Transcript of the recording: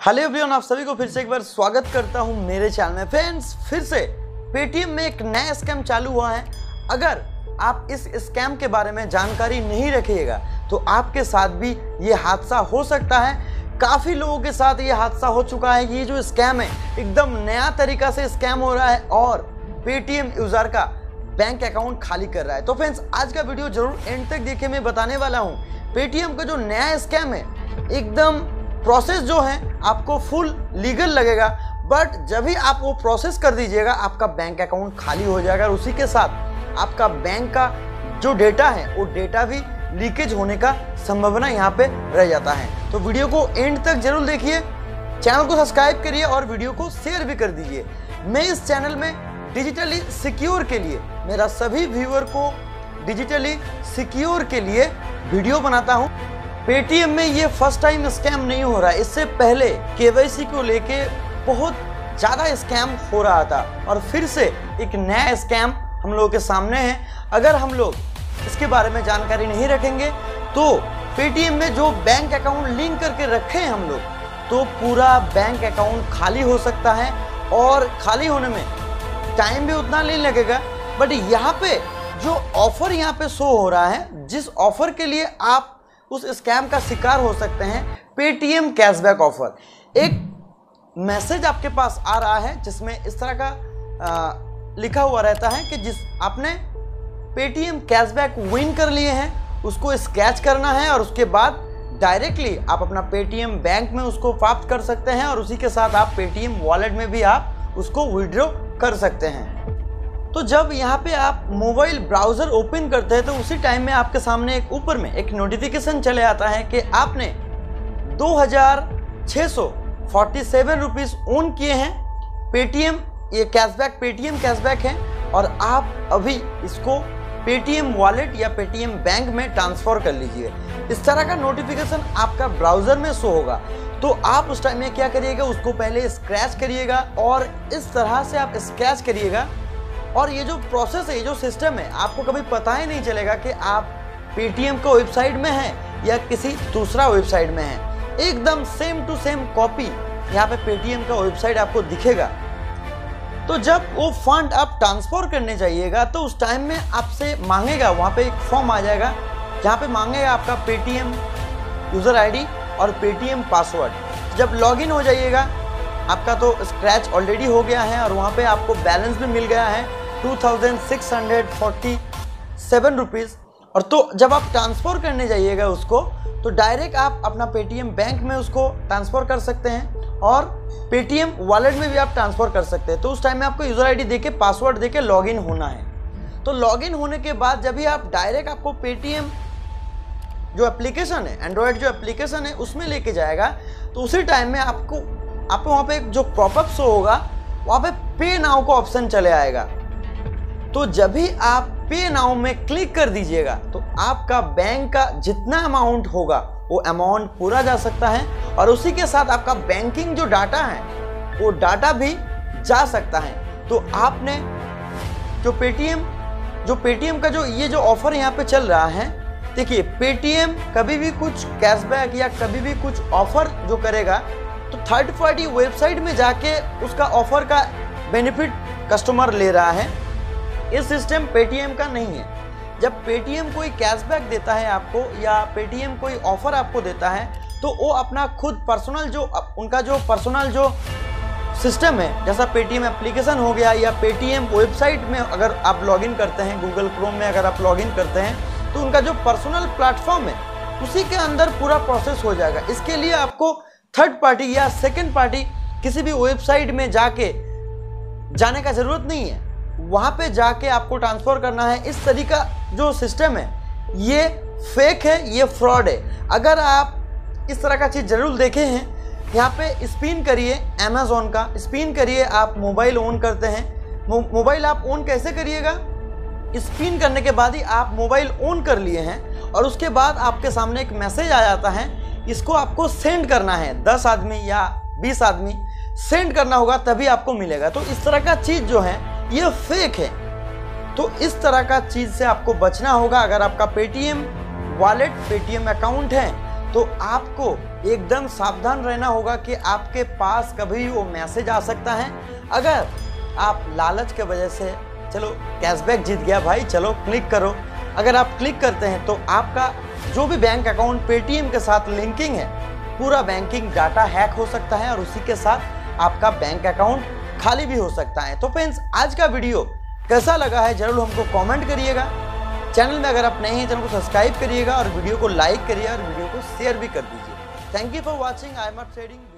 Hello everyone, आप सभी को फिर से एक बार स्वागत करता हूँ मेरे चैनल में। फ्रेंड्स, फिर से पेटीएम में एक नया स्कैम चालू हुआ है। अगर आप इस स्कैम के बारे में जानकारी नहीं रखिएगा तो आपके साथ भी ये हादसा हो सकता है। काफ़ी लोगों के साथ ये हादसा हो चुका है ये जो स्कैम है, एकदम नया तरीका से स्कैम हो रहा है और पेटीएम यूज़र का बैंक अकाउंट खाली कर रहा है। तो फ्रेंड्स, आज का वीडियो ज़रूर एंड तक देखिए, मैं बताने वाला हूँ। पेटीएम का जो नया स्कैम है, एकदम प्रोसेस जो है, आपको फुल लीगल लगेगा बट जब भी आप वो प्रोसेस कर दीजिएगा, आपका बैंक अकाउंट खाली हो जाएगा और उसी के साथ आपका बैंक का जो डेटा है, वो डेटा भी लीकेज होने का संभावना यहाँ पे रह जाता है। तो वीडियो को एंड तक ज़रूर देखिए चैनल को सब्सक्राइब करिए और वीडियो को शेयर भी कर दीजिए। मैं इस चैनल में डिजिटली सिक्योर के लिए, मेरा सभी व्यूअर को डिजिटली सिक्योर के लिए वीडियो बनाता हूँ। पेटीएम में ये फ़र्स्ट टाइम स्कैम नहीं हो रहा। इससे पहले केवाईसी को लेके बहुत ज़्यादा स्कैम हो रहा था। और फिर से एक नया स्कैम हम लोगों के सामने है। अगर हम लोग इसके बारे में जानकारी नहीं रखेंगे तो पेटीएम में जो बैंक अकाउंट लिंक करके रखे हैं हम लोग तो पूरा बैंक अकाउंट खाली हो सकता है। और खाली होने में टाइम भी उतना नहीं लगेगा। बट यहाँ पे जो ऑफ़र यहाँ पे शो हो रहा है, जिस ऑफ़र के लिए आप उस स्कैम का शिकार हो सकते हैं पेटीएम कैशबैक ऑफ़र एक मैसेज आपके पास आ रहा है जिसमें इस तरह का आ, लिखा हुआ रहता है कि जिस आपने पेटीएम कैशबैक विन कर लिए हैं उसको स्केच करना है और उसके बाद डायरेक्टली आप अपना पेटीएम बैंक में उसको प्राप्त कर सकते हैं और उसी के साथ आप पेटीएम वॉलेट में भी आप उसको विड्रॉ कर सकते हैं। तो जब यहाँ पे आप मोबाइल ब्राउज़र ओपन करते हैं तो उसी टाइम में आपके सामने एक ऊपर में एक नोटिफिकेशन चले आता है कि आपने दो हज़ार छः सौ फोर्टी सेवन रुपीज़ ओन किए हैं। पेटीएम ये कैशबैक पेटीएम कैशबैक है और आप अभी इसको पेटीएम वॉलेट या पेटीएम बैंक में ट्रांसफ़र कर लीजिए। इस तरह का नोटिफिकेशन आपका ब्राउज़र में शो होगा। तो आप उस टाइम में क्या करिएगा, उसको पहले स्क्रैच करिएगा और इस तरह से आप स्क्रैच करिएगा और ये जो प्रोसेस है, ये जो सिस्टम है, आपको कभी पता ही नहीं चलेगा कि आप पेटीएम का वेबसाइट में हैं या किसी दूसरा वेबसाइट में हैं। एकदम सेम टू सेम कॉपी यहाँ पे पेटीएम का वेबसाइट आपको दिखेगा। तो जब वो फंड आप ट्रांसफ़र करने जाइएगा तो उस टाइम में आपसे मांगेगा, वहाँ पे एक फॉर्म आ जाएगा, जहाँ पे मांगेगा आपका पेटीएम यूज़र आईडी और पेटीएम पासवर्ड जब लॉगिन हो जाइएगा, आपका तो स्क्रैच ऑलरेडी हो गया है और वहाँ पे आपको बैलेंस भी मिल गया है। Two thousand six hundred forty seven rupees और तो जब आप ट्रांसफ़र करने जाइएगा उसको तो डायरेक्ट आप अपना पेटीएम बैंक में उसको ट्रांसफ़र कर सकते हैं और पेटीएम वॉलेट में भी आप ट्रांसफ़र कर सकते हैं। तो उस टाइम में आपको यूज़र आईडी देके पासवर्ड देके लॉगिन होना है। तो लॉगिन होने के बाद जब भी आप डायरेक्ट आपको पेटीएम जो एप्लीकेशन है एंड्रॉयड जो एप्लीकेशन है, उसमें लेके जाएगा तो उसी टाइम में आपको आपको वहाँ पे जो पॉपअप शो होगा, वहाँ पे पे नाव का ऑप्शन चले आएगा। तो जब भी आप पे नाउ में क्लिक कर दीजिएगा तो आपका बैंक का जितना अमाउंट होगा, वो अमाउंट पूरा जा सकता है और उसी के साथ आपका बैंकिंग जो डाटा है, वो डाटा भी जा सकता है। तो आपने जो पेटीएम जो पेटीएम का जो, ये जो ऑफ़र यहाँ पे चल रहा है, देखिए पेटीएम कभी भी कुछ कैशबैक या कभी भी कुछ ऑफ़र जो करेगा तो थर्ड पार्टी वेबसाइट में जाके उसका ऑफ़र का बेनिफिट कस्टमर ले रहा है। ये सिस्टम पेटीएम का नहीं है। जब पेटीएम कोई कैशबैक देता है आपको या पेटीएम कोई ऑफ़र आपको देता है तो वो अपना खुद पर्सनल जो, उनका जो पर्सनल जो सिस्टम है, जैसा पेटीएम एप्लीकेशन हो गया या पेटीएम वेबसाइट में अगर आप लॉगिन करते हैं, गूगल क्रोम में अगर आप लॉगिन करते हैं तो उनका जो पर्सनल प्लेटफॉर्म है, उसी के अंदर पूरा प्रोसेस हो जाएगा। इसके लिए आपको थर्ड पार्टी या सेकेंड पार्टी किसी भी वेबसाइट में जाके जाने का ज़रूरत नहीं है। वहाँ पे जाके आपको ट्रांसफ़र करना है। इस तरीका जो सिस्टम है, ये फेक है, ये फ्रॉड है। अगर आप इस तरह का चीज़ ज़रूर देखे हैं, यहाँ पे स्पिन करिए अमेजोन का। स्पिन करिए आप मोबाइल ऑन करते हैं। मोबाइल आप ऑन कैसे करिएगा? स्पिन करने के बाद ही आप मोबाइल ऑन कर लिए हैं और उसके बाद आपके सामने एक मैसेज आ जाता है, इसको आपको सेंड करना है। दस आदमी या बीस आदमी सेंड करना होगा, तभी आपको मिलेगा। तो इस तरह का चीज़ जो है ये फेक है। तो इस तरह का चीज़ से आपको बचना होगा अगर आपका पेटीएम वॉलेट पेटीएम अकाउंट है तो आपको एकदम सावधान रहना होगा कि आपके पास कभी वो मैसेज आ सकता है। अगर आप लालच के वजह से, चलो कैशबैक जीत गया भाई, चलो क्लिक करो। अगर आप क्लिक करते हैं तो आपका जो भी बैंक अकाउंट पेटीएम के साथ लिंकिंग है, पूरा बैंकिंग डाटा हैक हो सकता है और उसी के साथ आपका बैंक अकाउंट खाली भी हो सकता है। तो फ्रेंड्स आज का वीडियो कैसा लगा है ज़रूर हमको कमेंट करिएगा। चैनल में अगर आप नए हैं, चैनल को सब्सक्राइब करिएगा और वीडियो को लाइक करिए और वीडियो को शेयर भी कर दीजिए। Thank you for watching I am R trading